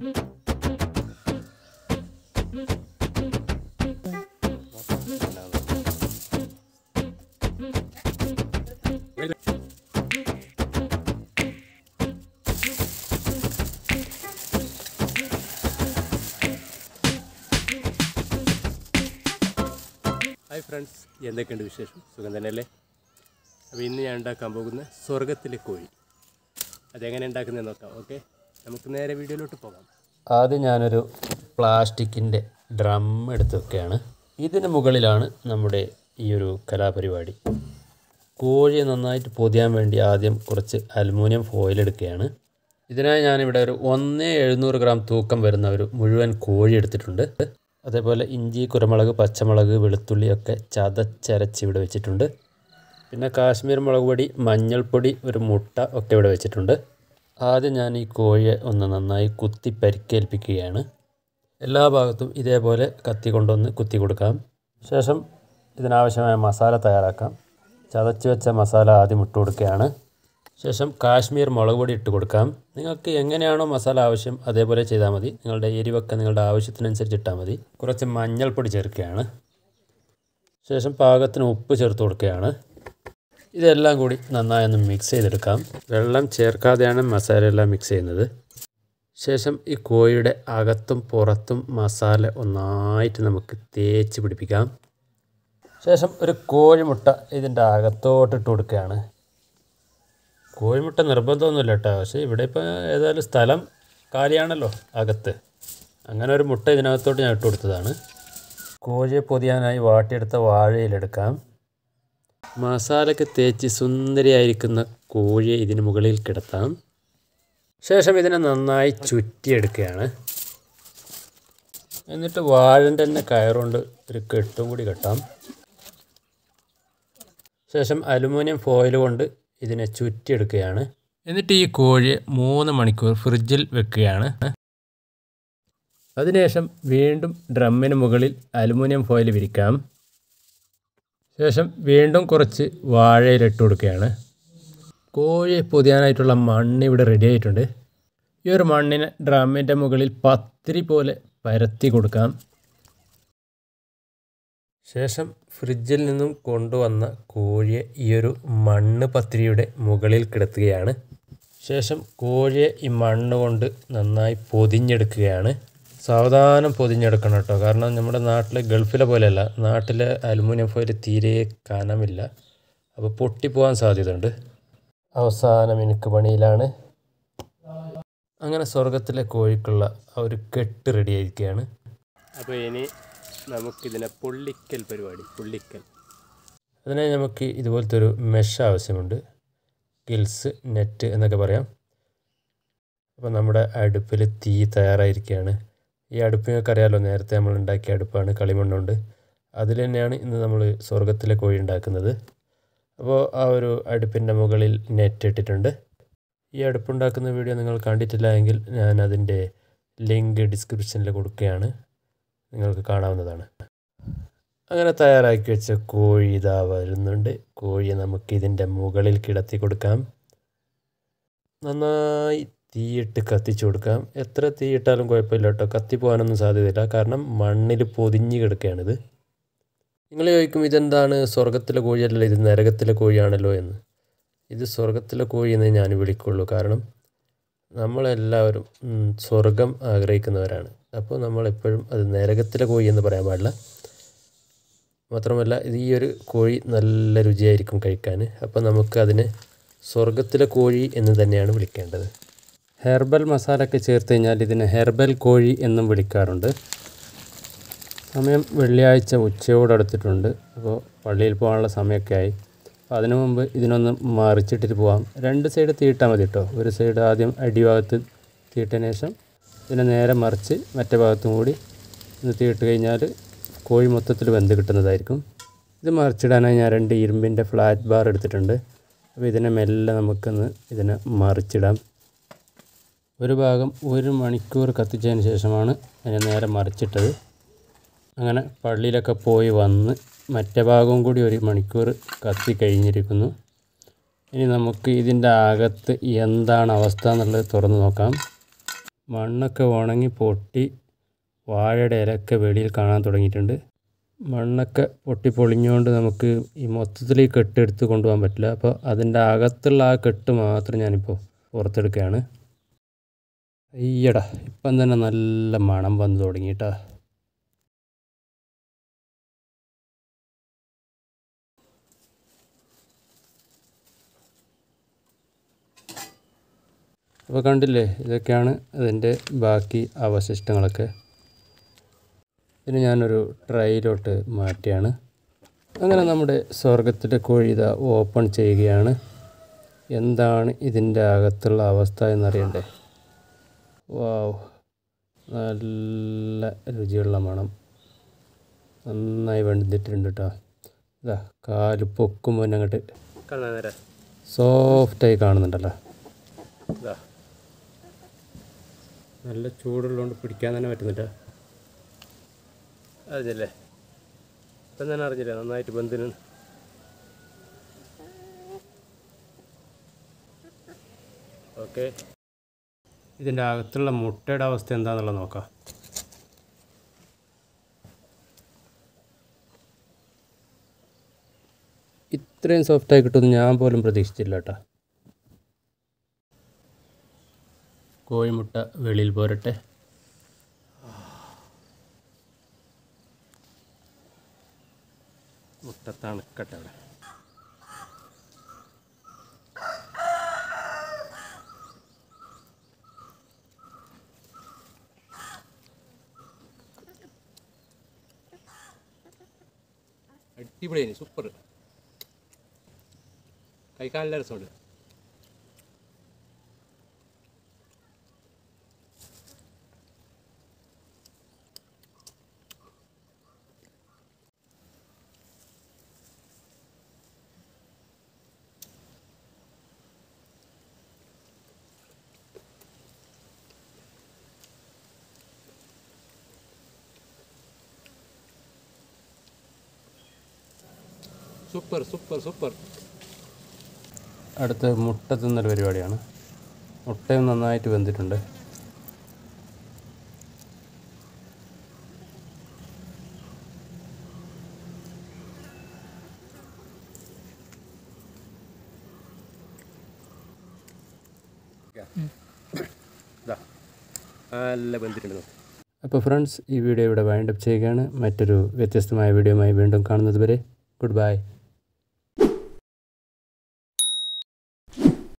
Hi friends എന്തൊക്കെയുണ്ട് വിശേഷം? സുഖം തന്നെയല്ലേ? അപ്പോൾ ഇന്ന് ഞാൻ ഉണ്ടാക്കാൻ പോകുന്ന സ്വർഗത്തിലെ കോഴി. അതെങ്ങനെ ഉണ്ടാക്കുന്നതെന്ന് നോക്കാം ഓക്കെ? നമുക്ക് നേരെ വീഡിയോയിലോട്ട് പോകാം. ആദ്യം ഞാനൊരു പ്ലാസ്റ്റിക്കിന്റെ ഡ്രം എടുത്ത് വെക്കുകയാണ്. ഇതിന് മുകളിലാണ് നമ്മുടെ ഈ ഒരു കലാപരിപാടി. കോഴിയെ നന്നായിട്ട് പൊതിയാൻ വേണ്ടി ആദ്യം കുറച്ച് അലുമിനിയം ഫോയിൽ എടുക്കുകയാണ്. ഇതിനായി ഞാനിവിടെ ഒരു ഒന്ന് എഴുന്നൂറ് ഗ്രാം തൂക്കം വരുന്ന ഒരു മുഴുവൻ കോഴി എടുത്തിട്ടുണ്ട്. അതേപോലെ ഇഞ്ചി കുരുമുളക് പച്ചമുളക് വെളുത്തുള്ളിയൊക്കെ ചതച്ചരച്ച് ഇവിടെ വെച്ചിട്ടുണ്ട്. പിന്നെ കാശ്മീർ മുളക് പൊടി മഞ്ഞൾപ്പൊടി ഒരു മുട്ട ഒക്കെ ഇവിടെ വെച്ചിട്ടുണ്ട്. ആദ്യം ഞാൻ ഈ കോഴിയെ ഒന്ന് നന്നായി കുത്തി പരിക്കേൽപ്പിക്കുകയാണ്. എല്ലാ ഭാഗത്തും ഇതേപോലെ കത്തി കൊണ്ടൊന്ന് കുത്തി കൊടുക്കാം. ശേഷം ഇതിനാവശ്യമായ മസാല തയ്യാറാക്കാം. ചതച്ച് വെച്ച മസാല ആദ്യം ഇട്ട് കൊടുക്കുകയാണ്. ശേഷം കാശ്മീർ മുളക് പൊടി ഇട്ട് കൊടുക്കാം. നിങ്ങൾക്ക് എങ്ങനെയാണോ മസാല ആവശ്യം അതേപോലെ ചെയ്താൽ മതി. നിങ്ങളുടെ എരിവൊക്കെ നിങ്ങളുടെ ആവശ്യത്തിനനുസരിച്ച് ഇട്ടാൽ മതി. കുറച്ച് മഞ്ഞൾപ്പൊടി ചേർക്കുകയാണ്. ശേഷം പാകത്തിന് ഉപ്പ് ചേർത്ത് കൊടുക്കുകയാണ്. ഇതെല്ലാം കൂടി നന്നായി ഒന്ന് മിക്സ് ചെയ്തെടുക്കാം. വെള്ളം ചേർക്കാതെയാണ് മസാല എല്ലാം മിക്സ് ചെയ്യുന്നത്. ശേഷം ഈ കോഴിയുടെ അകത്തും പുറത്തും മസാല ഒന്നായിട്ട് നമുക്ക് തേച്ച് പിടിപ്പിക്കാം. ശേഷം ഒരു കോഴിമുട്ട ഇതിന്റെ അകത്തോട്ടിട്ട് കൊടുക്കുകയാണ്. കോഴിമുട്ട നിർബന്ധമൊന്നുമില്ല കേട്ടോ. പക്ഷേ ഇവിടെ ഇപ്പോൾ ഏതായാലും സ്ഥലം കാലിയാണല്ലോ അകത്ത്. അങ്ങനെ ഒരു മുട്ട ഇതിനകത്തോട്ട് ഞാൻ ഇട്ട് കൊടുത്തതാണ്. കോഴിയെ പൊതിയാനായി വാട്ടിയെടുത്ത വാഴയിലെടുക്കാം. മസാലയ്ക്ക് തേച്ച് സുന്ദരിയായിരിക്കുന്ന കോഴിയെ ഇതിന് മുകളിൽ കിടത്താം. ശേഷം ഇതിനെ നന്നായി ചുറ്റിയെടുക്കുകയാണ്. എന്നിട്ട് വാഴന്റെ തന്നെ കയറുകൊണ്ട് ഒരു കെട്ടും കൂടി കെട്ടാം. ശേഷം അലുമിനിയം ഫോയിൽ കൊണ്ട് ഇതിനെ ചുറ്റിയെടുക്കുകയാണ്. എന്നിട്ട് ഈ കോഴിയെ മൂന്ന് മണിക്കൂർ ഫ്രിഡ്ജിൽ വെക്കുകയാണ്. അതിനുശേഷം വീണ്ടും ഡ്രമ്മിന് മുകളിൽ അലുമിനിയം ഫോയിൽ വിരിക്കാം. ശേഷം വീണ്ടും കുറച്ച് വാഴയിലിട്ട് കൊടുക്കുകയാണ്. കോഴി പൊതിയാനായിട്ടുള്ള മണ്ണ് ഇവിടെ റെഡി ആയിട്ടുണ്ട്. ഈ ഒരു മണ്ണിനെ ഡ്രമ്മിന്റെ മുകളിൽ പത്തിരി പോലെ പരത്തി കൊടുക്കാം. ശേഷം ഫ്രിഡ്ജിൽ നിന്നും കൊണ്ടുവന്ന കോഴിയെ ഈ ഒരു മണ്ണ് പത്തിരിയുടെ മുകളിൽ കിടത്തുകയാണ്. ശേഷം കോഴിയെ ഈ മണ്ണ് കൊണ്ട് നന്നായി പൊതിഞ്ഞെടുക്കുകയാണ്. സാവധാനം പൊതിഞ്ഞെടുക്കണം കേട്ടോ. കാരണം നമ്മുടെ നാട്ടിൽ ഗൾഫിലെ പോലെയല്ല നാട്ടിലെ അലുമിനിയം ഫോയിൽ തീരെ കനമില്ല. അപ്പോൾ പൊട്ടിപ്പോകാൻ സാധ്യതയുണ്ട്. അവസാന മിനുക്ക് പണിയിലാണ്. അങ്ങനെ സ്വർഗത്തിലെ കോഴിക്കുള്ള ആ ഒരു കെട്ട് റെഡി ആയിരിക്കുകയാണ്. അപ്പോൾ ഇനി നമുക്കിതിനെ പൊള്ളിക്കൽ പരിപാടി പൊള്ളിക്കൽ. അതിനായി നമുക്ക് ഇതുപോലത്തെ ഒരു മെഷ് ആവശ്യമുണ്ട്. ഗിൽസ് നെറ്റ് എന്നൊക്കെ പറയാം. അപ്പോൾ നമ്മുടെ അടുപ്പിൽ തീ തയ്യാറായിരിക്കുകയാണ്. ഈ അടുപ്പ് നിങ്ങൾക്ക് അറിയാമല്ലോ നേരത്തെ നമ്മൾ ഉണ്ടാക്കിയ അടുപ്പാണ് കളിമണ്ണുണ്ട്. അതിൽ തന്നെയാണ് ഇന്ന് നമ്മൾ സ്വർഗത്തിലെ കോഴി ഉണ്ടാക്കുന്നത്. അപ്പോൾ ആ ഒരു അടുപ്പിന്റെ മുകളിൽ നെറ്റ് ഇട്ടിട്ടുണ്ട്. ഈ അടുപ്പുണ്ടാക്കുന്ന വീഡിയോ നിങ്ങൾ കണ്ടിട്ടില്ല എങ്കിൽ ഞാൻ അതിന്റെ ലിങ്ക് ഡിസ്ക്രിപ്ഷനിൽ കൊടുക്കുകയാണ്. നിങ്ങൾക്ക് കാണാവുന്നതാണ്. അങ്ങനെ തയ്യാറാക്കി വെച്ച കോഴി ഇതാ വരുന്നുണ്ട്. കോഴിയെ നമുക്ക് ഇതിന്റെ മുകളിൽ കിടത്തി കൊടുക്കാം. നന്നായി തീയിട്ട് കത്തിച്ചു കൊടുക്കാം. എത്ര തീയിട്ടാലും കുഴപ്പമില്ല കേട്ടോ. കത്തിപ്പോകാനൊന്നും സാധ്യതയില്ല. കാരണം മണ്ണിൽ പൊതിഞ്ഞ് കിടക്കുകയാണിത്. നിങ്ങൾ ചോദിക്കും ഇതെന്താണ്? സ്വർഗത്തിലെ കോഴിയല്ല ഇത് നരകത്തിലെ കോഴിയാണല്ലോ എന്ന്. ഇത് സ്വർഗത്തിലെ കോഴി എന്നേ ഞാൻ വിളിക്കുള്ളൂ. കാരണം നമ്മളെല്ലാവരും സ്വർഗം ആഗ്രഹിക്കുന്നവരാണ്. അപ്പോൾ നമ്മളെപ്പോഴും അത് നരകത്തിലെ കോഴി എന്ന് പറയാൻ പാടില്ല. മാത്രമല്ല ഇത് ഈ ഒരു കോഴി നല്ല രുചിയായിരിക്കും കഴിക്കാൻ. അപ്പോൾ നമുക്ക് അതിനെ സ്വർഗത്തിലെ കോഴി എന്ന് തന്നെയാണ് വിളിക്കേണ്ടത്. ഹെർബൽ മസാല ഒക്കെ ചേർത്ത് കഴിഞ്ഞാൽ ഇതിനെ ഹെർബൽ കോഴി എന്നും വിളിക്കാറുണ്ട്. സമയം വെള്ളിയാഴ്ച ഉച്ചയോടടുത്തിട്ടുണ്ട് അപ്പോൾ പള്ളിയിൽ പോകാനുള്ള സമയമൊക്കെ ആയി. അപ്പോൾ അതിനു മുമ്പ് ഇതിനൊന്ന് മറിച്ചിട്ടിട്ട് പോകാം രണ്ട് സൈഡ് തീട്ടാൽ മതി കേട്ടോ. ഒരു സൈഡ് ആദ്യം അടിഭാഗത്ത് തീട്ടതിന് ശേഷം ഇതിനെ നേരെ മറിച്ച് മറ്റേ ഭാഗത്തും കൂടി ഒന്ന് തീട്ട് കഴിഞ്ഞാൽ കോഴി മൊത്തത്തിൽ വെന്ത് കിട്ടുന്നതായിരിക്കും. ഇത് മറിച്ചിടാനായി ഞാൻ രണ്ട് ഇരുമ്പിന്റെ ഫ്ലാറ്റ് ബാർ എടുത്തിട്ടുണ്ട്. അപ്പോൾ ഇതിനെ മെല്ലെ നമുക്കൊന്ന് ഇതിനെ മറിച്ചിടാം. ഒരു ഭാഗം ഒരു മണിക്കൂർ കത്തിച്ചതിന് ശേഷമാണ് അതിനെ നേരെ മറിച്ചിട്ടത്. അങ്ങനെ പള്ളിയിലൊക്കെ പോയി വന്ന് മറ്റേ ഭാഗവും കൂടി ഒരു മണിക്കൂർ കത്തി കഴിഞ്ഞിരിക്കുന്നു. ഇനി നമുക്ക് ഇതിന്റെ അകത്ത് എന്താണ് അവസ്ഥ എന്നുള്ളത് തുറന്ന് നോക്കാം. മണ്ണൊക്കെ ഉണങ്ങി പൊട്ടി വാഴയുടെ ഇലയൊക്കെ വെളിയിൽ കാണാൻ തുടങ്ങിയിട്ടുണ്ട്. മണ്ണൊക്കെ പൊട്ടി പൊളിഞ്ഞുകൊണ്ട് നമുക്ക് ഈ മൊത്തത്തിൽ ഈ കെട്ട് എടുത്ത് കൊണ്ടുപോകാൻ പറ്റില്ല. അപ്പോൾ അതിന്റെ അകത്തുള്ള ആ കെട്ട് മാത്രം ഞാനിപ്പോൾ പുറത്തെടുക്കുകയാണ്. അയ്യടാ ഇപ്പം തന്നെ നല്ല മണം വന്നു തുടങ്ങിയിട്ടാ അപ്പോൾ കണ്ടില്ലേ ഇതൊക്കെയാണ് അതിന്റെ ബാക്കി അവശിഷ്ടങ്ങളൊക്കെ. ഇതിന് ഞാനൊരു ട്രൈയിലോട്ട് മാറ്റിയാണ്. അങ്ങനെ നമ്മുടെ സ്വർഗത്തിന്റെ കോഴി ഇതാ ഓപ്പൺ ചെയ്യുകയാണ്. എന്താണ് ഇതിന്റെ അകത്തുള്ള അവസ്ഥ എന്നറിയണ്ടേ? വാവ് നല്ല രുചിയുള്ള മണം. നന്നായി വെന്തിട്ടുണ്ട് കേട്ടോ ഇതാ കാൽ പൊക്കുമ്പോൾ തന്നെ അങ്ങോട്ട് കാണാൻ നേരം സോഫ്റ്റായി കാണുന്നുണ്ടല്ലോ. ഇതാ നല്ല ചൂടുള്ളതുകൊണ്ട് പിടിക്കാൻ തന്നെ പറ്റുന്നില്ല. അറിഞ്ഞില്ലേ? ഇപ്പം തന്നെ അറിഞ്ഞില്ല? നന്നായിട്ട് ബന്ധിന് ഓക്കെ. ഇതിന്റെ അകത്തുള്ള മുട്ടയുടെ അവസ്ഥ എന്താണെന്നുള്ളത് നോക്കാം. ഇത്രയും സോഫ്റ്റായി കിട്ടുമെന്ന് ഞാൻ പോലും പ്രതീക്ഷിച്ചില്ല കേട്ടോ. കോഴിമുട്ട വെളിയിൽ പോരട്ടെ. മുട്ട അടിപൊളിയാണ് സൂപ്പർ കഴിക്കാൻ നല്ല രസമുണ്ട്. Super super super. അടുത്ത മുട്ട തിന്നൽ പരിപാടിയാണ്. മുട്ടയും നന്നായിട്ട് വെന്തിട്ടുണ്ട്. നല്ല വെന്തിട്ടുണ്ട് അപ്പോൾ ഫ്രണ്ട്സ് ഈ വീഡിയോ ഇവിടെ വൈൻഡപ്പ് ചെയ്യുകയാണ്. മറ്റൊരു വ്യത്യസ്തമായ വീഡിയോയുമായി വീണ്ടും കാണുന്നത് വരെ ഗുഡ് ബൈ.